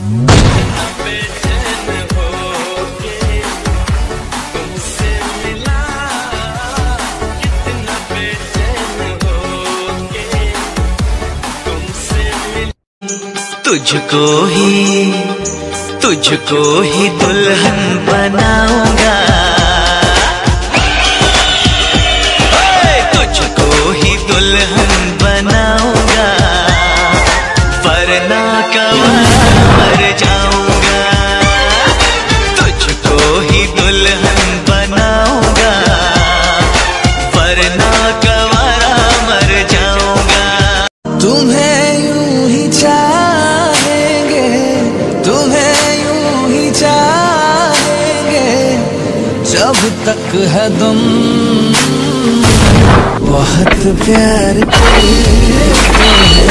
तुझको ही तुझको ही दुल्हन बनाऊँगा। तुझको ही दुल्हन बनाऊँगा। वरना तुम्हें यूँ ही चाहेंगे, तुम्हें यूँ ही चाहेंगे, जब तक है तुम। बहुत प्यार करते